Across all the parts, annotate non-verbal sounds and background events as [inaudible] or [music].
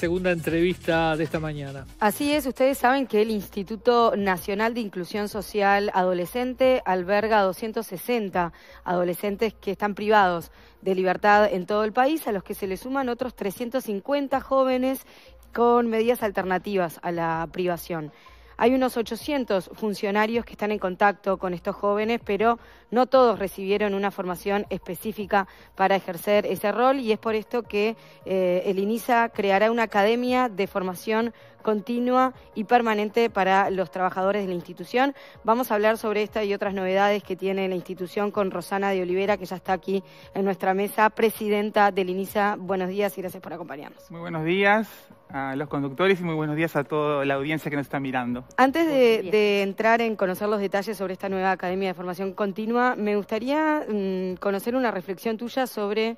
segunda entrevista de esta mañana. Así es, ustedes saben que el Instituto Nacional de Inclusión Social Adolescente alberga 260 adolescentes que están privados de libertad en todo el país, a los que se le suman otros 350 jóvenes con medidas alternativas a la privación. Hay unos 800 funcionarios que están en contacto con estos jóvenes, pero no todos recibieron una formación específica para ejercer ese rol y es por esto que eh, el INISA creará una academia de formación continua y permanente para los trabajadores de la institución. Vamos a hablar sobre esta y otras novedades que tiene la institución con Rosana de Olivera, que ya está aquí en nuestra mesa, presidenta del INISA. Buenos días y gracias por acompañarnos. Muy buenos días a los conductores y muy buenos días a toda la audiencia que nos está mirando. Antes de, entrar en conocer los detalles sobre esta nueva Academia de Formación Continua, me gustaría mm, conocer una reflexión tuya sobre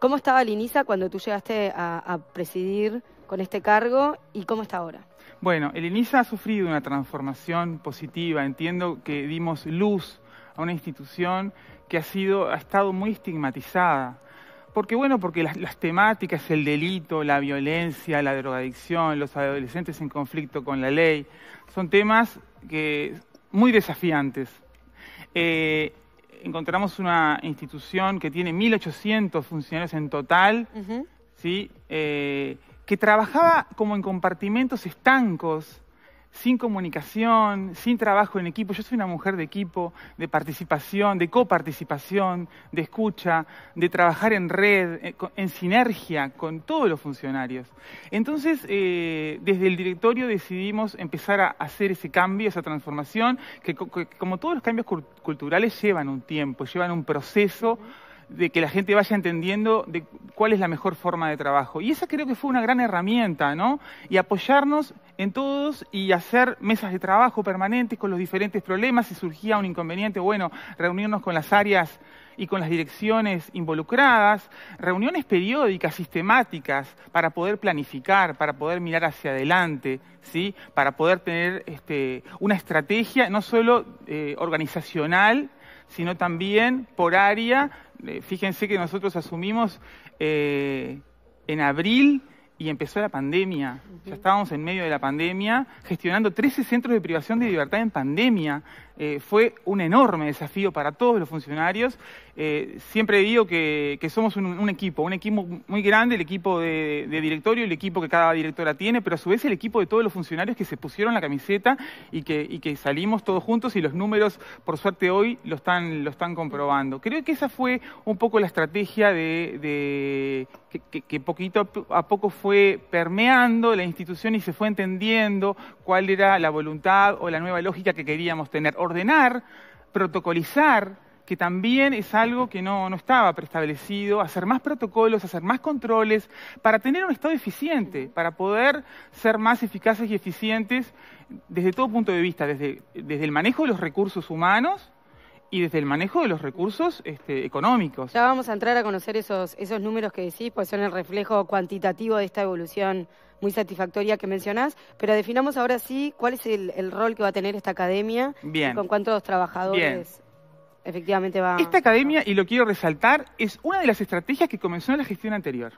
cómo estaba Linisa cuando tú llegaste a, presidir con este cargo y cómo está ahora. Bueno, el INISA ha sufrido una transformación positiva. Entiendo que dimos luz a una institución que ha sido, ha estado muy estigmatizada porque bueno, porque las, temáticas, el delito, la violencia, la drogadicción, los adolescentes en conflicto con la ley, son temas que muy desafiantes. Eh, encontramos una institución que tiene 1.800 funcionarios en total, ¿sí? Eh, que trabajaba como en compartimentos estancos, sin comunicación, sin trabajo en equipo. Yo soy una mujer de equipo, de participación, de coparticipación, de escucha, de trabajar en red, eh, en sinergia con todos los funcionarios. Entonces, eh, desde el directorio decidimos empezar a hacer ese cambio, esa transformación, que, como todos los cambios culturales llevan un tiempo, llevan un proceso de que la gente vaya entendiendo de cuál es la mejor forma de trabajo. Y esa creo que fue una gran herramienta, ¿no? Y apoyarnos en todos y hacer mesas de trabajo permanentes con los diferentes problemas. Si surgía un inconveniente, bueno, reunirnos con las áreas y con las direcciones involucradas, reuniones periódicas, sistemáticas, para poder planificar, para poder mirar hacia adelante, ¿sí? para poder tener este, una estrategia no solo eh, organizacional, sino también por área. Eh, fíjense que nosotros asumimos eh, en abril y empezó la pandemia. Ya estábamos en medio de la pandemia, gestionando 13 centros de privación de libertad en pandemia. Eh, fue un enorme desafío para todos los funcionarios. Eh, siempre digo que, somos un, equipo, un equipo muy grande, el equipo de, directorio, el equipo que cada directora tiene, pero a su vez el equipo de todos los funcionarios que se pusieron la camiseta y que, salimos todos juntos y los números, por suerte hoy, lo están, lo están comprobando. Creo que esa fue un poco la estrategia de, que, que poquito a poco fue permeando la institución y se fue entendiendo cuál era la voluntad o la nueva lógica que queríamos tener. Ordenar, protocolizar, que también es algo que no, estaba preestablecido, hacer más protocolos, hacer más controles, para tener un Estado eficiente, para poder ser más eficaces y eficientes desde todo punto de vista, desde, desde el manejo de los recursos humanos, y desde el manejo de los recursos este, económicos. Ya vamos a entrar a conocer esos, esos números que decís, pues son el reflejo cuantitativo de esta evolución muy satisfactoria que mencionás, pero definamos ahora sí cuál es el, rol que va a tener esta academia Bien. y con cuántos trabajadores efectivamente va Esta academia, y lo quiero resaltar, es una de las estrategias que comenzó en la gestión anterior.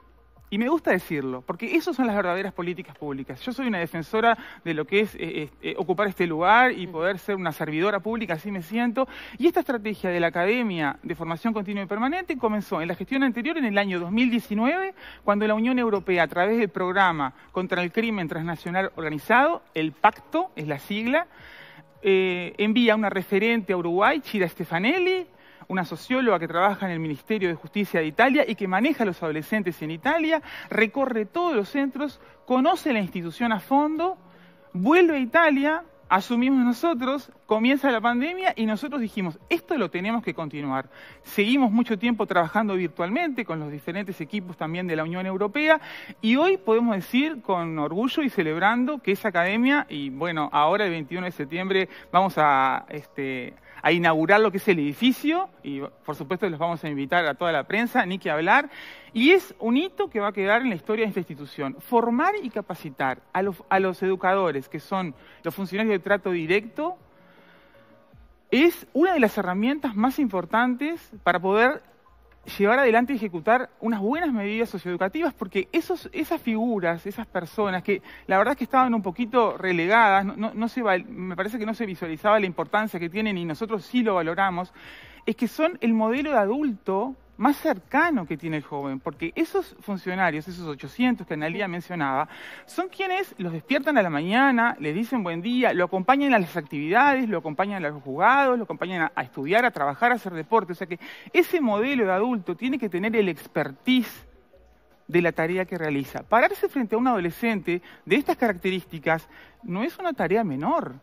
Y me gusta decirlo, porque esas son las verdaderas políticas públicas. Yo soy una defensora de lo que es eh, eh, ocupar este lugar y poder ser una servidora pública, así me siento. Y esta estrategia de la Academia de Formación Continua y Permanente comenzó en la gestión anterior, en el año 2019, cuando la Unión Europea, a través del programa contra el crimen transnacional organizado, el Pacto, es la sigla, eh, envía una referente a Uruguay, Chira Stefanelli, una socióloga que trabaja en el Ministerio de Justicia de Italia y que maneja a los adolescentes en Italia, recorre todos los centros, conoce la institución a fondo, vuelve a Italia, asumimos nosotros, comienza la pandemia y nosotros dijimos, esto lo tenemos que continuar. Seguimos mucho tiempo trabajando virtualmente con los diferentes equipos también de la Unión Europea y hoy podemos decir con orgullo y celebrando que esa academia, y bueno, ahora el 21 de septiembre vamos a... Este, a inaugurar lo que es el edificio y por supuesto les vamos a invitar a toda la prensa, ni que hablar. Y es un hito que va a quedar en la historia de esta institución. Formar y capacitar a los, a los educadores, que son los funcionarios de trato directo, es una de las herramientas más importantes para poder llevar adelante y ejecutar unas buenas medidas socioeducativas, porque esos, esas figuras, esas personas que la verdad es que estaban un poquito relegadas, no, se, me parece que no se visualizaba la importancia que tienen y nosotros sí lo valoramos, es que son el modelo de adulto más cercano que tiene el joven, porque esos funcionarios, esos 800 que Analia mencionaba, son quienes los despiertan a la mañana, les dicen buen día, lo acompañan a las actividades, lo acompañan a los jugados, lo acompañan a, estudiar, a trabajar, a hacer deporte. O sea que ese modelo de adulto tiene que tener el expertise de la tarea que realiza. Pararse frente a un adolescente de estas características no es una tarea menor.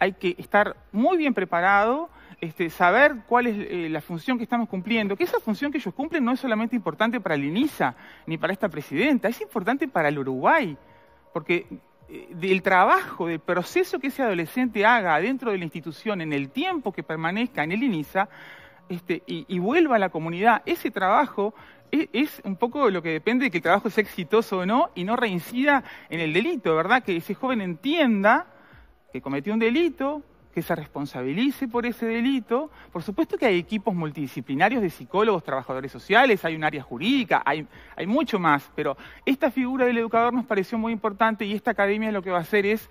Hay que estar muy bien preparado, este, saber cuál es eh, la función que estamos cumpliendo, que esa función que ellos cumplen no es solamente importante para el INISA ni para esta presidenta, es importante para el Uruguay, porque eh, del trabajo, del proceso que ese adolescente haga dentro de la institución en el tiempo que permanezca en el INISA este, y, vuelva a la comunidad, ese trabajo es, es, un poco lo que depende de que el trabajo sea exitoso o no y no reincida en el delito, ¿verdad? Que ese joven entienda que cometió un delito, que se responsabilice por ese delito. Por supuesto que hay equipos multidisciplinarios de psicólogos, trabajadores sociales, hay un área jurídica, hay, hay mucho más, pero esta figura del educador nos pareció muy importante y esta academia lo que va a hacer es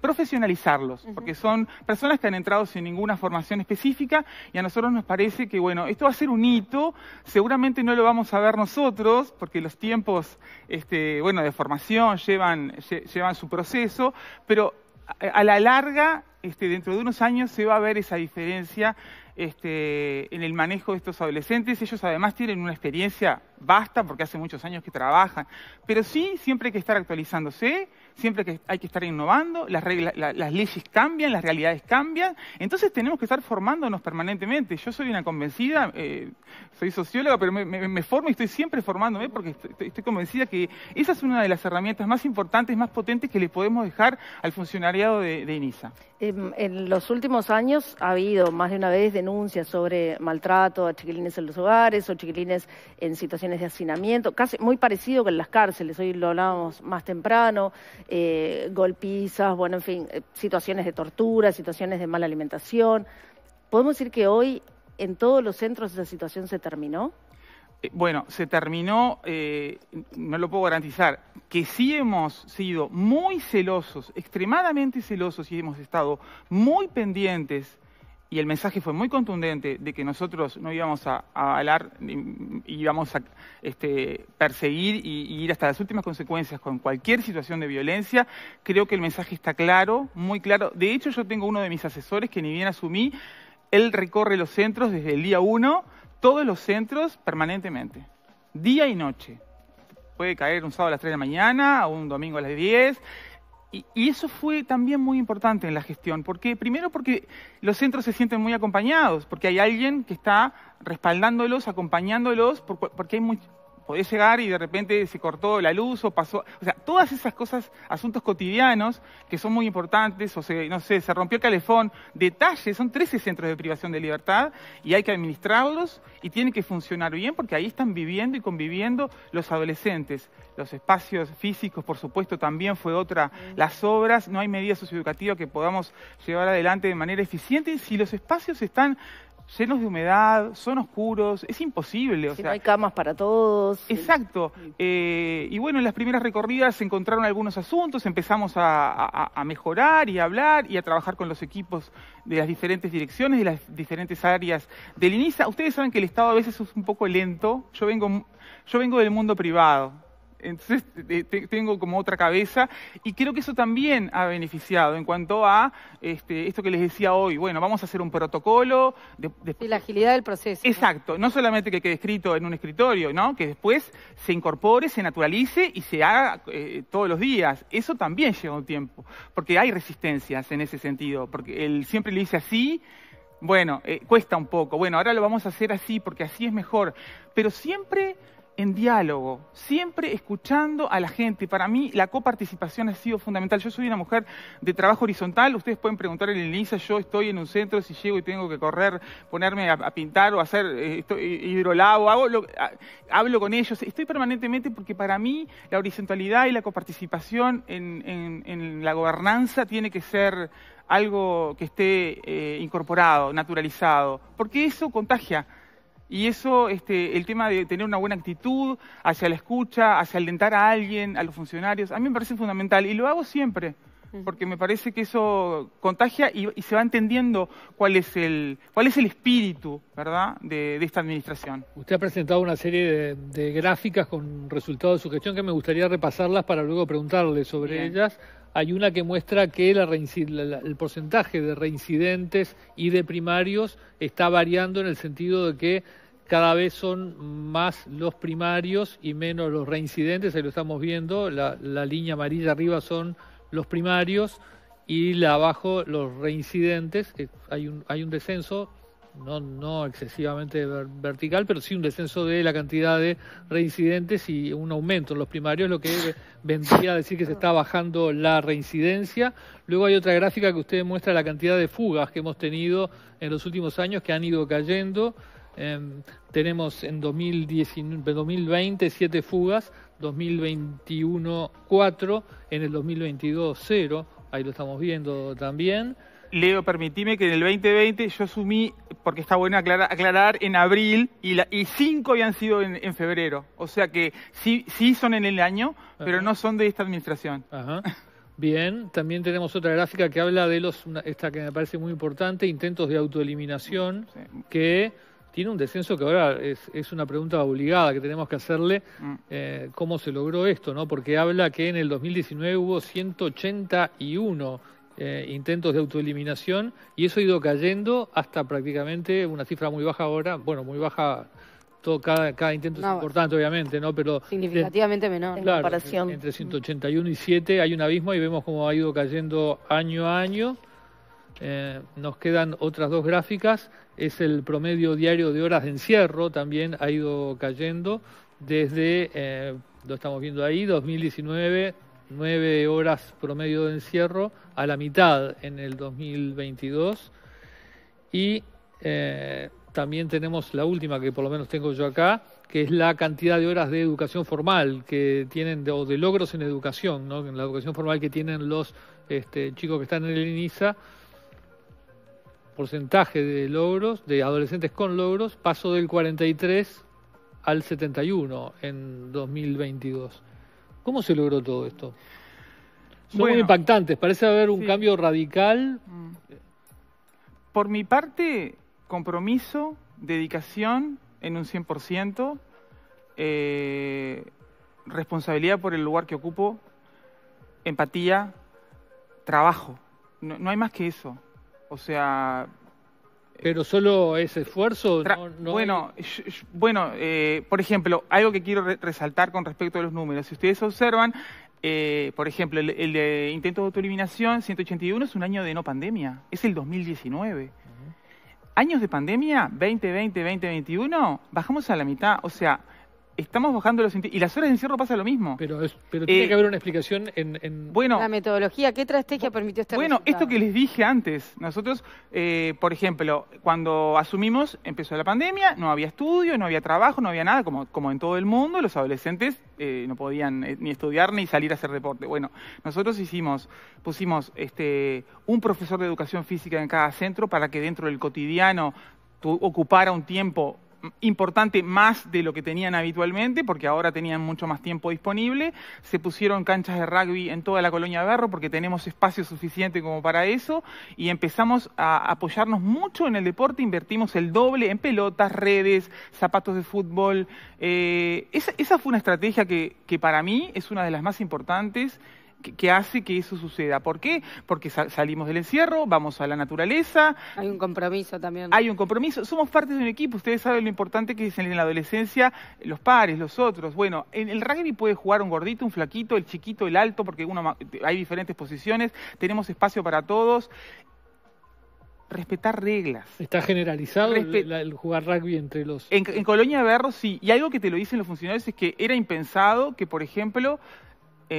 profesionalizarlos, porque son personas que han entrado sin ninguna formación específica y a nosotros nos parece que, bueno, esto va a ser un hito, seguramente no lo vamos a ver nosotros, porque los tiempos, este, bueno, de formación llevan, llevan su proceso, pero a la larga este, dentro de unos años se va a ver esa diferencia este, en el manejo de estos adolescentes. Ellos además tienen una experiencia vasta porque hace muchos años que trabajan, pero sí siempre hay que estar actualizándose, siempre que hay que estar innovando, las, las leyes cambian, las realidades cambian, entonces tenemos que estar formándonos permanentemente. Yo soy una convencida, eh, soy socióloga, pero me, formo y estoy siempre formándome porque estoy, convencida que esa es una de las herramientas más importantes, más potentes que le podemos dejar al funcionariado de, INISA. Em, en los últimos años ha habido más de una vez denuncias sobre maltrato a chiquilines en los hogares o chiquilines en situaciones de hacinamiento, casi muy parecido con las cárceles, hoy lo hablábamos más temprano, eh, golpizas, bueno, en fin, eh, situaciones de tortura, situaciones de mala alimentación. ¿Podemos decir que hoy en todos los centros esa situación se terminó? Eh, bueno, se terminó, eh, no lo puedo garantizar, que sí hemos sido muy celosos, extremadamente celosos y hemos estado muy pendientes y el mensaje fue muy contundente de que nosotros no íbamos a, avalar, íbamos a este, perseguir y, ir hasta las últimas consecuencias con cualquier situación de violencia, creo que el mensaje está claro, muy claro. De hecho, yo tengo uno de mis asesores que ni bien asumí, él recorre los centros desde el día uno todos los centros permanentemente, día y noche. Puede caer un sábado a las 3 de la mañana, o un domingo a las 10. Y, eso fue también muy importante en la gestión, porque primero porque los centros se sienten muy acompañados, porque hay alguien que está respaldándolos, acompañándolos, porque hay muy, podés llegar y de repente se cortó la luz o pasó, o sea, todas esas cosas, asuntos cotidianos que son muy importantes, o se, no sé, se rompió el calefón, detalles, son 13 centros de privación de libertad y hay que administrarlos y tienen que funcionar bien porque ahí están viviendo y conviviendo los adolescentes. Los espacios físicos, por supuesto, también fue otra. Las obras, no hay medidas socioeducativas que podamos llevar adelante de manera eficiente si los espacios están llenos de humedad, son oscuros, es imposible. O sea, no hay camas para todos. Exacto. Eh, y bueno, en las primeras recorridas se encontraron algunos asuntos, empezamos a, mejorar y a hablar y a trabajar con los equipos de las diferentes direcciones, de las diferentes áreas del INISA. Ustedes saben que el Estado a veces es un poco lento. Yo vengo, yo vengo del mundo privado. Entonces tengo como otra cabeza y creo que eso también ha beneficiado en cuanto a este, esto que les decía hoy. Bueno, vamos a hacer un protocolo. De, y la agilidad del proceso. Exacto, ¿no? solamente que quede escrito en un escritorio, ¿no? que después se incorpore, se naturalice y se haga eh, todos los días. Eso también lleva un tiempo, porque hay resistencias en ese sentido, porque él siempre le dice así bueno, eh, cuesta un poco. Bueno, ahora lo vamos a hacer así porque así es mejor. Pero siempre en diálogo, siempre escuchando a la gente. Para mí la coparticipación ha sido fundamental. Yo soy una mujer de trabajo horizontal, ustedes pueden preguntar en el INSA, yo estoy en un centro, si llego y tengo que correr, ponerme a, pintar o hacer eh, estoy, hidrolavo, hago hablo con ellos, estoy permanentemente porque para mí la horizontalidad y la coparticipación en, la gobernanza tiene que ser algo que esté eh, incorporado, naturalizado, porque eso contagia Y eso, este, el tema de tener una buena actitud hacia la escucha, hacia alentar a alguien, a los funcionarios, a mí me parece fundamental y lo hago siempre porque me parece que eso contagia y, se va entendiendo cuál es el, cuál es el espíritu ¿verdad? De, esta administración. Usted ha presentado una serie de, gráficas con resultados de su gestión que me gustaría repasarlas para luego preguntarle sobre ellas. Hay una que muestra que el porcentaje de reincidentes y de primarios está variando en el sentido de que cada vez son más los primarios y menos los reincidentes, ahí lo estamos viendo, la, línea amarilla arriba son los primarios y la abajo los reincidentes, hay un, hay un descenso, no, no excesivamente vertical, pero sí un descenso de la cantidad de reincidentes y un aumento en los primarios, lo que vendría a decir que se está bajando la reincidencia. Luego hay otra gráfica que usted muestra la cantidad de fugas que hemos tenido en los últimos años que han ido cayendo. Em, tenemos en 2019, 2020 siete fugas, 2021 4, en el 2022 0, ahí lo estamos viendo también. Leo, permitime que en el 2020 yo asumí, porque está bueno aclarar, aclarar en abril y, la, y cinco habían sido en, febrero. O sea que sí, sí son en el año, pero no son de esta administración. Bien, también tenemos otra gráfica que habla de los, esta que me parece muy importante, intentos de autoeliminación, que tiene un descenso que ahora es, una pregunta obligada que tenemos que hacerle, mm. eh, cómo se logró esto, ¿no? Porque habla que en el 2019 hubo 181 eh, intentos de autoeliminación y eso ha ido cayendo hasta prácticamente una cifra muy baja ahora, bueno, muy baja todo, cada, cada intento es importante, obviamente, ¿no? Pero significativamente menor. en comparación. entre 181 y 7 hay un abismo y vemos cómo ha ido cayendo año a año. Eh, nos quedan otras dos gráficas. Es el promedio diario de horas de encierro, también ha ido cayendo desde, eh, lo estamos viendo ahí, 2019, 9 horas promedio de encierro, a la mitad en el 2022. Y eh, también tenemos la última que por lo menos tengo yo acá, que es la cantidad de horas de educación formal que tienen, o de logros en educación, en la educación formal que tienen los este, chicos que están en el INISA porcentaje de logros, de adolescentes con logros, pasó del 43 al 71 en 2022. ¿Cómo se logró todo esto? Son muy impactantes, parece haber un cambio radical. Mm. Por mi parte, compromiso, dedicación en un 100%, eh, responsabilidad por el lugar que ocupo, empatía, trabajo. no hay más que eso. O sea... ¿Pero solo ese esfuerzo? bueno, bueno eh, por ejemplo, algo que quiero resaltar con respecto a los números. Si ustedes observan, eh, por ejemplo, el, de intento de autoeliminación, 181 es un año de no pandemia, es el 2019. Años de pandemia, 2020, 2021, bajamos a la mitad. O sea, estamos bajando los y las horas de encierro pasa lo mismo. Pero, pero tiene eh, que haber una explicación en, bueno la metodología. ¿Qué estrategia permitió este Bueno, esto que les dije antes, nosotros, eh, por ejemplo, cuando asumimos, empezó la pandemia, no había estudio, no había trabajo, no había nada, como, como en todo el mundo, los adolescentes eh, no podían ni estudiar ni salir a hacer deporte. Bueno, nosotros hicimos, pusimos este un profesor de educación física en cada centro para que dentro del cotidiano ocupara un tiempo importante más de lo que tenían habitualmente, porque ahora tenían mucho más tiempo disponible. Se pusieron canchas de rugby en toda la colonia de Berro, porque tenemos espacio suficiente como para eso, y empezamos a apoyarnos mucho en el deporte, invertimos el doble en pelotas, redes, zapatos de fútbol. Eh, esa, esa, fue una estrategia que, que para mí es una de las más importantes que, hace que eso suceda. ¿Por qué? Porque salimos del encierro, vamos a la naturaleza. Hay un compromiso también. Hay un compromiso. Somos parte de un equipo. Ustedes saben lo importante que es en la adolescencia los pares, los otros. Bueno, en el rugby puede jugar un gordito, un flaquito, el chiquito, el alto, porque uno, hay diferentes posiciones. Tenemos espacio para todos respetar reglas. ¿Está generalizado el, jugar rugby entre los...? En, en Colonia de Berro sí, y algo que te lo dicen los funcionarios es que era impensado que, por ejemplo,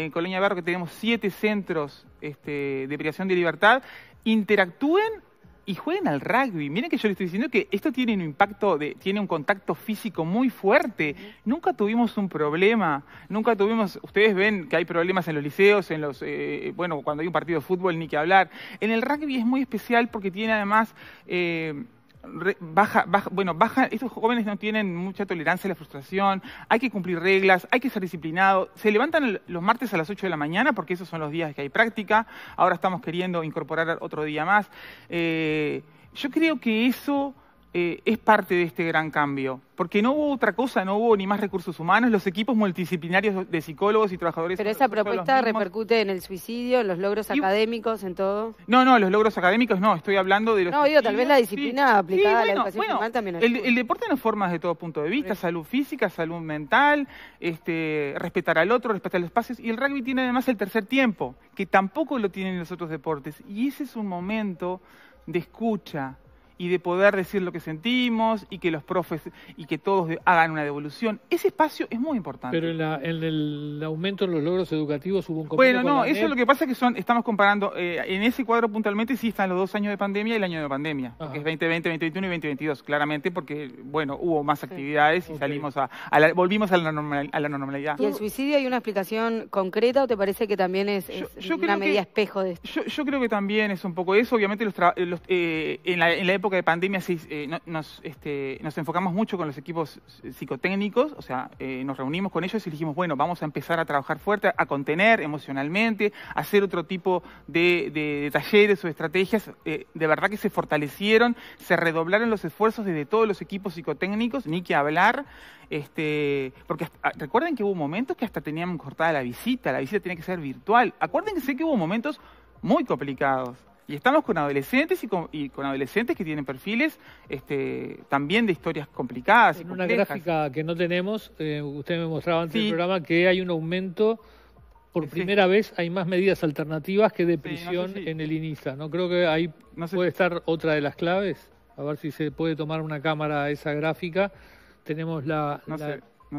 en Colonia Barro, que tenemos siete centros este, de privación de libertad, interactúen y jueguen al rugby. Miren que yo les estoy diciendo que esto tiene un impacto, de, tiene un contacto físico muy fuerte. Nunca tuvimos un problema, nunca tuvimos, ustedes ven que hay problemas en los liceos, en los, eh, bueno, cuando hay un partido de fútbol ni que hablar. En el rugby es muy especial porque tiene además... Eh, baja, baja, bueno, baja, estos jóvenes no tienen mucha tolerancia a la frustración, hay que cumplir reglas, hay que ser disciplinado. Se levantan los martes a las 8 de la mañana porque esos son los días que hay práctica. Ahora estamos queriendo incorporar otro día más. Eh, yo creo que eso eh, es parte de este gran cambio, porque no hubo otra cosa, no hubo ni más recursos humanos, los equipos multidisciplinarios de psicólogos y trabajadores. Pero esa propuesta repercute en el suicidio, en los logros académicos, en todo. No, no, los logros académicos no, estoy hablando de los. No, digo, tal vez la disciplina aplicada a la educación bueno, también. El, el, deporte no forma de todo punto de vista, salud física, salud mental, este, respetar al otro, respetar los espacios, y el rugby tiene además el tercer tiempo, que tampoco lo tienen los otros deportes, y ese es un momento de escucha, y de poder decir lo que sentimos y que los profes y que todos hagan una devolución. Ese espacio es muy importante. Pero en, el aumento de los logros educativos hubo un Bueno, no, eso es lo que pasa que son, estamos comparando, eh, en ese cuadro puntualmente sí están los dos años de pandemia y el año de pandemia, que es 2020, 2021 y 2022, claramente porque, bueno, hubo más actividades y salimos a, volvimos a la, normalidad. ¿Y el suicidio hay una explicación concreta o te parece que también es, una medida espejo de esto? Yo, creo que también es un poco eso, obviamente los, los eh, en, la, en la época época de pandemia eh, nos, este, nos, enfocamos mucho con los equipos psicotécnicos, o sea, eh, nos reunimos con ellos y dijimos, bueno, vamos a empezar a trabajar fuerte, a contener emocionalmente, a hacer otro tipo de, talleres o estrategias. Eh, de verdad que se fortalecieron, se redoblaron los esfuerzos desde todos los equipos psicotécnicos, ni que hablar. Este, porque ah, recuerden que hubo momentos que hasta teníamos cortada la visita, la visita tenía que ser virtual. Acuérdense que hubo momentos muy complicados. Y estamos con adolescentes y con, y con adolescentes que tienen perfiles este, también de historias complicadas. En una gráfica que no tenemos, eh, usted me mostraba antes del programa que hay un aumento, por primera vez hay más medidas alternativas que de prisión en el INISA. ¿no? Creo que ahí puede estar otra de las claves. A ver si se puede tomar una cámara a esa gráfica. Tenemos la, no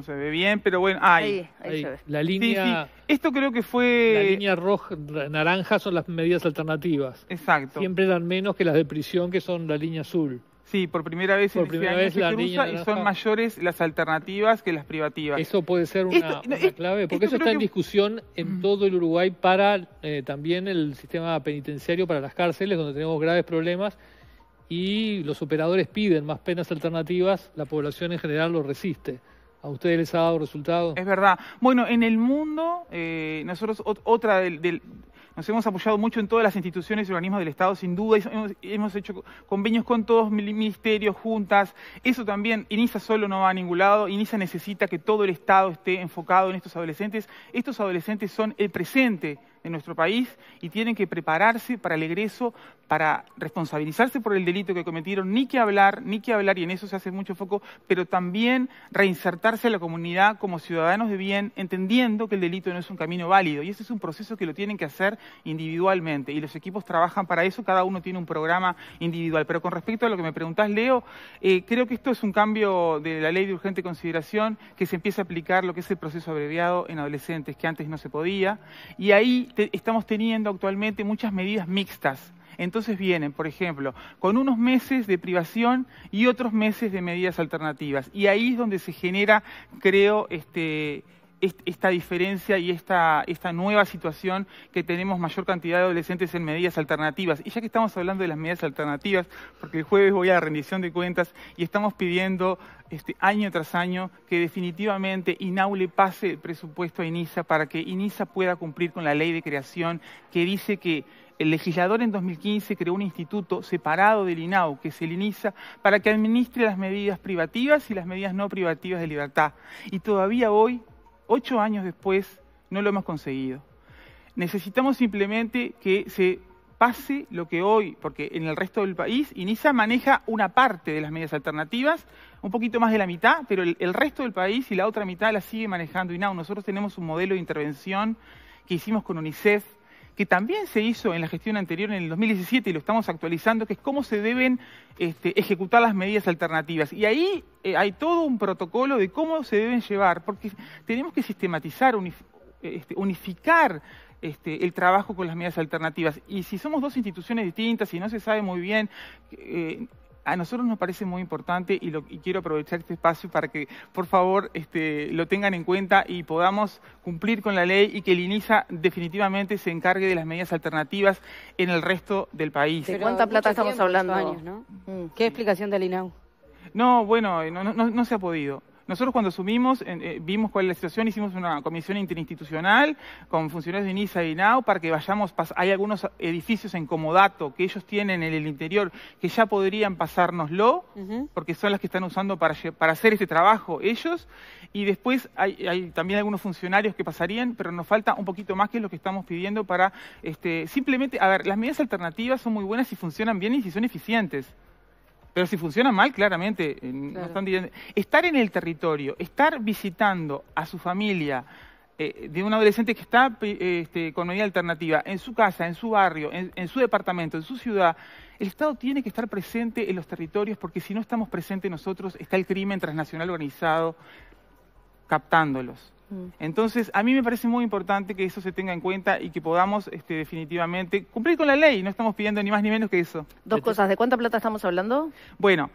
se ve bien, pero bueno, ahí. ahí, se ve. La línea. Esto creo que fue. La línea roja, naranja son las medidas alternativas. Exacto. Siempre dan menos que las de prisión, que son la línea azul. Sí, por primera vez por en primera vez la cruza y son mayores las alternativas que las privativas. Eso puede ser una, clave, porque eso está en discusión en todo el Uruguay para eh, también el sistema penitenciario, para las cárceles, donde tenemos graves problemas y los operadores piden más penas alternativas, la población en general lo resiste. ¿A ustedes les ha dado resultado? Es verdad. Bueno, en el mundo, eh, nosotros otra del, nos hemos apoyado mucho en todas las instituciones y organismos del Estado, sin duda, hemos, hecho convenios con todos ministerios, juntas. Eso también, INISA solo no va a ningún lado. INISA necesita que todo el Estado esté enfocado en estos adolescentes. Estos adolescentes son el presente en nuestro país y tienen que prepararse para el egreso, para responsabilizarse por el delito que cometieron, ni que hablar, ni que hablar, y en eso se hace mucho foco, pero también reinsertarse a la comunidad como ciudadanos de bien, entendiendo que el delito no es un camino válido. Y ese es un proceso que lo tienen que hacer individualmente. Y los equipos trabajan para eso, cada uno tiene un programa individual. Pero con respecto a lo que me preguntás, Leo, eh, creo que esto es un cambio de la ley de urgente consideración que se empieza a aplicar lo que es el proceso abreviado en adolescentes, que antes no se podía. Y ahí estamos teniendo actualmente muchas medidas mixtas. Entonces vienen, por ejemplo, con unos meses de privación y otros meses de medidas alternativas. Y ahí es donde se genera, creo, este, esta diferencia y esta, esta nueva situación que tenemos mayor cantidad de adolescentes en medidas alternativas. Y ya que estamos hablando de las medidas alternativas, porque el jueves voy a la rendición de cuentas y estamos pidiendo este, año tras año que definitivamente INAU pase el presupuesto a INISA para que INISA pueda cumplir con la ley de creación que dice que el legislador en 2015 creó un instituto separado del INAU, que es el INISA, para que administre las medidas privativas y las medidas no privativas de libertad. Y todavía hoy Ocho años después no lo hemos conseguido. Necesitamos simplemente que se pase lo que hoy, porque en el resto del país INISA maneja una parte de las medidas alternativas, un poquito más de la mitad, pero el, resto del país y la otra mitad la sigue manejando INAU. Nosotros tenemos un modelo de intervención que hicimos con UNICEF, que también se hizo en la gestión anterior en el 2017 y lo estamos actualizando, que es cómo se deben este, ejecutar las medidas alternativas. Y ahí eh, hay todo un protocolo de cómo se deben llevar, porque tenemos que sistematizar, este, unificar este, el trabajo con las medidas alternativas. Y si somos dos instituciones distintas y no se sabe muy bien... Eh, a nosotros nos parece muy importante y, lo, quiero aprovechar este espacio para que, por favor, este, lo tengan en cuenta y podamos cumplir con la ley y que el INISA definitivamente se encargue de las medidas alternativas en el resto del país. ¿De cuánta plata estamos hablando? Mm. ¿Qué explicación del INAU? No, bueno, no, no, no se ha podido. Nosotros cuando asumimos, eh, vimos cuál es la situación, hicimos una comisión interinstitucional con funcionarios de INISA y INAU para que vayamos, hay algunos edificios en comodato que ellos tienen en el interior que ya podrían pasárnoslo, porque son las que están usando para, para hacer este trabajo ellos, y después hay, también algunos funcionarios que pasarían, pero nos falta un poquito más que es lo que estamos pidiendo para, este, simplemente, a ver, las medidas alternativas son muy buenas y funcionan bien y si son eficientes. Pero si funciona mal, claramente, eh, estar en el territorio, estar visitando a su familia eh, de un adolescente que está este, con medida alternativa en su casa, en su barrio, en, su departamento, en su ciudad, el Estado tiene que estar presente en los territorios porque si no estamos presentes nosotros, está el crimen transnacional organizado captándolos. Mm. Entonces, a mí me parece muy importante que eso se tenga en cuenta y que podamos este, definitivamente cumplir con la ley. No estamos pidiendo ni más ni menos que eso. Dos cosas. ¿De cuánta plata estamos hablando? Bueno,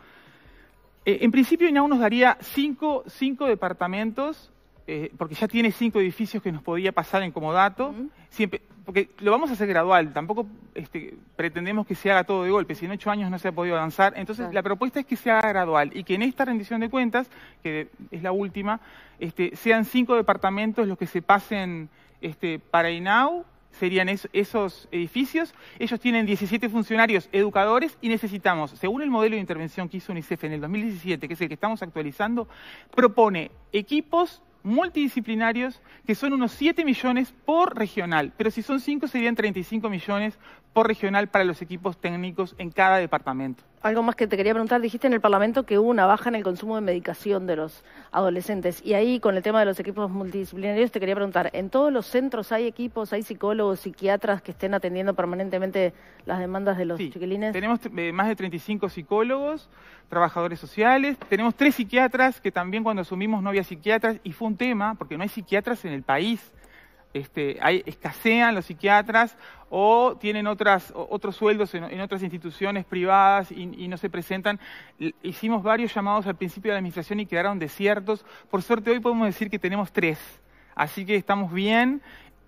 eh, en principio INAU nos daría cinco, cinco departamentos eh, porque ya tiene cinco edificios que nos podía pasar en comodato, siempre, porque lo vamos a hacer gradual, tampoco este, pretendemos que se haga todo de golpe, si en ocho años no se ha podido avanzar, entonces la propuesta es que se haga gradual y que en esta rendición de cuentas, que es la última, este, sean cinco departamentos los que se pasen este, para INAU, serían esos edificios. Ellos tienen 17 funcionarios educadores y necesitamos, según el modelo de intervención que hizo UNICEF en el 2017, que es el que estamos actualizando, propone equipos multidisciplinarios que son unos 7 millones por regional, pero si son 5 serían 35 millones por regional para los equipos técnicos en cada departamento. Algo más que te quería preguntar, dijiste en el Parlamento que hubo una baja en el consumo de medicación de los adolescentes. Y ahí con el tema de los equipos multidisciplinarios te quería preguntar, ¿en todos los centros hay equipos, hay psicólogos, psiquiatras que estén atendiendo permanentemente las demandas de los chiquilines? Tenemos eh, más de 35 psicólogos, trabajadores sociales, tenemos tres psiquiatras que también cuando asumimos no había psiquiatras y fue un tema porque no hay psiquiatras en el país este, hay, escasean los psiquiatras o tienen otras, otros sueldos en, otras instituciones privadas y, no se presentan. Hicimos varios llamados al principio de la administración y quedaron desiertos. Por suerte hoy podemos decir que tenemos tres, así que estamos bien.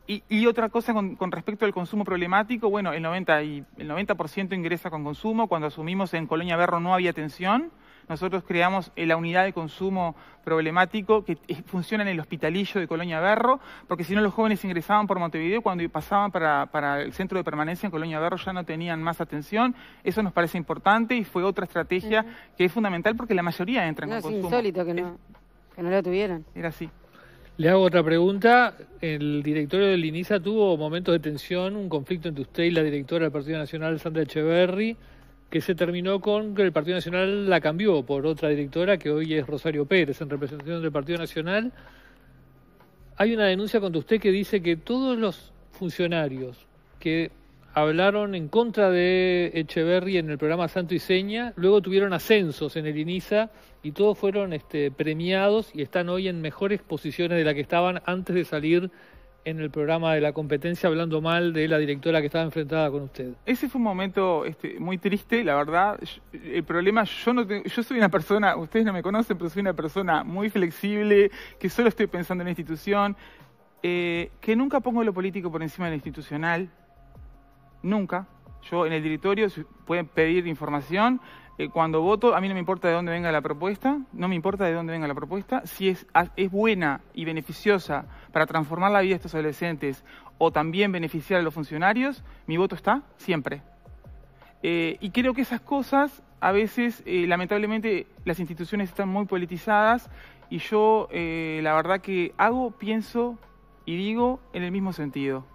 Y, otra cosa con, respecto al consumo problemático, bueno, el 90%, y, el 90 ingresa con consumo. Cuando asumimos en Colonia Berro no había atención nosotros creamos la unidad de consumo problemático que funciona en el hospitalillo de Colonia Berro, porque si no los jóvenes ingresaban por Montevideo cuando pasaban para, el centro de permanencia en Colonia Berro ya no tenían más atención. Eso nos parece importante y fue otra estrategia que es fundamental porque la mayoría entran con consumo. Es insólito que no, que no lo tuvieran. Era así. Le hago otra pregunta. El directorio del INISA tuvo momentos de tensión, un conflicto entre usted y la directora del Partido Nacional, Sandra Echeverry que se terminó con que el Partido Nacional la cambió por otra directora que hoy es Rosario Pérez en representación del Partido Nacional. Hay una denuncia contra usted que dice que todos los funcionarios que hablaron en contra de Echeverry en el programa Santo y Seña, luego tuvieron ascensos en el INISA y todos fueron este, premiados y están hoy en mejores posiciones de la que estaban antes de salir en el programa de la competencia hablando mal de la directora que estaba enfrentada con usted. Ese fue un momento este, muy triste, la verdad. El problema, yo no yo soy una persona, ustedes no me conocen, pero soy una persona muy flexible, que solo estoy pensando en la institución, eh, que nunca pongo lo político por encima de lo institucional, nunca. Yo en el directorio pueden pedir información, eh, cuando voto, a mí no me importa de dónde venga la propuesta, no me importa de dónde venga la propuesta, si es, es buena y beneficiosa para transformar la vida de estos adolescentes o también beneficiar a los funcionarios, mi voto está siempre. Eh, y creo que esas cosas, a veces, eh, lamentablemente, las instituciones están muy politizadas y yo, la verdad que hago, pienso y digo en el mismo sentido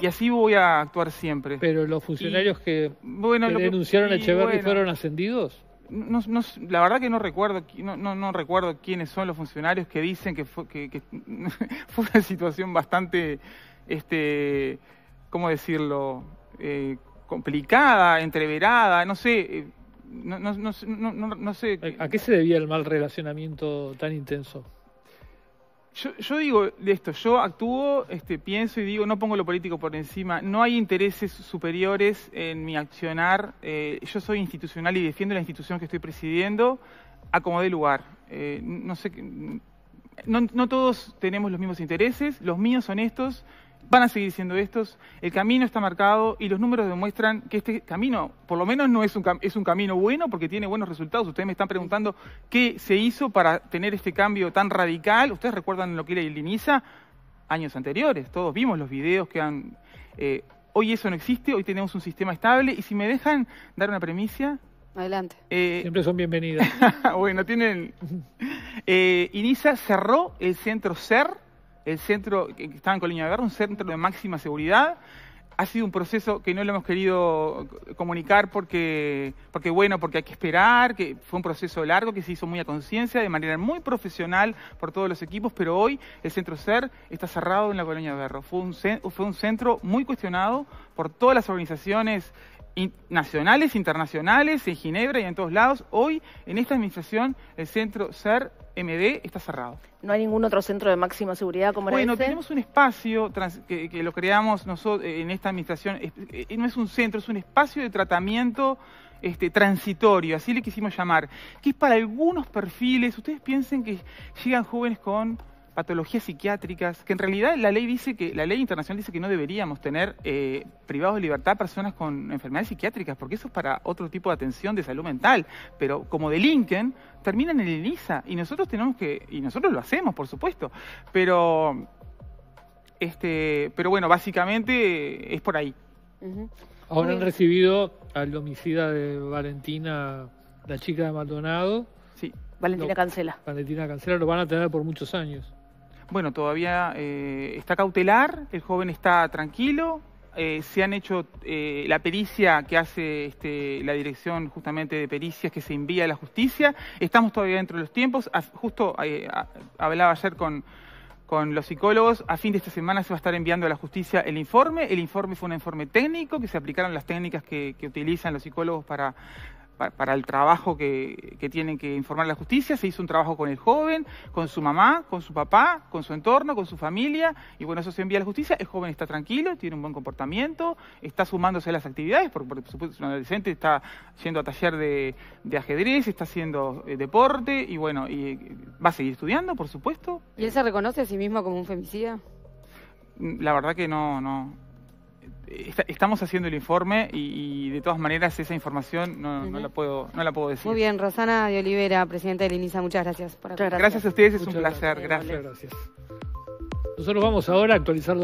y así voy a actuar siempre. Pero los funcionarios que, denunciaron a Echeverry fueron ascendidos. No, no, la verdad que no recuerdo no, no, recuerdo quiénes son los funcionarios que dicen que fue, que, [laughs] fue una situación bastante, este, ¿cómo decirlo? Eh, complicada, entreverada, no sé. Eh, no, no, no, no, no sé. ¿A qué se debía el mal relacionamiento tan intenso? Yo, digo de esto, yo actúo, este, pienso y digo, no pongo lo político por encima, no hay intereses superiores en mi accionar, eh, yo soy institucional y defiendo la institución que estoy presidiendo a como lugar. Eh, no sé, no, no todos tenemos los mismos intereses, los míos son estos, van a seguir siendo estos, el camino está marcado y los números demuestran que este camino, por lo menos no es un, es un camino bueno porque tiene buenos resultados. Ustedes me están preguntando qué se hizo para tener este cambio tan radical. Ustedes recuerdan lo que era el INISA años anteriores, todos vimos los videos que han... Eh, hoy eso no existe, hoy tenemos un sistema estable y si me dejan dar una premisa... Adelante. Eh, Siempre son bienvenidas. [laughs] bueno, tienen... Eh, INISA cerró el centro CER, el centro que estaba en Colonia Guerra, un centro de máxima seguridad. Ha sido un proceso que no lo hemos querido comunicar porque, porque bueno, porque hay que esperar, que fue un proceso largo que se hizo muy a conciencia, de manera muy profesional por todos los equipos, pero hoy el centro CER está cerrado en la Colonia Berro. Fue un, fue un centro muy cuestionado por todas las organizaciones nacionales, internacionales, en Ginebra y en todos lados. Hoy, en esta administración, el centro CER MD está cerrado. ¿No hay ningún otro centro de máxima seguridad como Bueno, este? tenemos un espacio que, lo creamos nosotros en esta administración. Eh, no es un centro, es un espacio de tratamiento este, transitorio, así le quisimos llamar, que es para algunos perfiles. Ustedes piensen que llegan jóvenes con patologías psiquiátricas, que en realidad la ley dice que, la ley internacional dice que no deberíamos tener eh, privados de libertad personas con enfermedades psiquiátricas, porque eso es para otro tipo de atención de salud mental, pero como delinquen, terminan en el INISA, y nosotros tenemos que, y nosotros lo hacemos, por supuesto, pero este, pero bueno, básicamente es por ahí. Ahora han recibido al homicida de Valentina, la chica de Maldonado. Sí, Valentina Cancela. Valentina Cancela lo van a tener por muchos años. Bueno, todavía eh, está cautelar, el joven está tranquilo, eh, se han hecho eh, la pericia que hace este, la dirección justamente de pericias que se envía a la justicia. Estamos todavía dentro de los tiempos. justo hablaba ayer con, con los psicólogos. A fin de esta semana se va a estar enviando a la justicia el informe. El informe fue un informe técnico que se aplicaron las técnicas que utilizan los psicólogos para para el trabajo que, tienen que informar la justicia. Se hizo un trabajo con el joven, con su mamá, con su papá, con su entorno, con su familia, y bueno, eso se envía a la justicia. El joven está tranquilo, tiene un buen comportamiento, está sumándose a las actividades, porque por supuesto es un adolescente, está yendo a taller de, ajedrez, está haciendo eh, deporte, y bueno, y va a seguir estudiando, por supuesto. ¿Y él se reconoce a sí mismo como un femicida? La verdad que no, no, estamos haciendo el informe y, de todas maneras esa información no, la puedo no la puedo decir. Muy bien, Rosana de Olivera, presidenta del INISA, muchas gracias por gracias. gracias a ustedes, es un placer. gracias. Nosotros vamos ahora a actualizar